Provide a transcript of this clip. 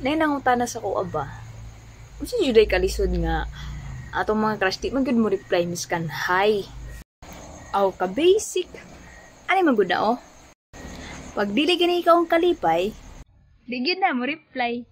nay nangutana sa ko aba. Unsa juday kalisod nga atong mga crush di man gud mo reply miskan hi. Aw ka basic. Ani man gud na oh. Pag dili gani ikaw ang kalipay, di na mo reply.